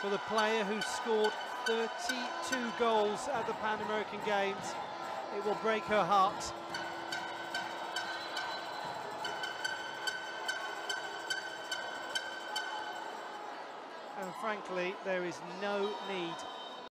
for the player who scored 32 goals at the Pan American Games. It will break her heart. And frankly, there is no need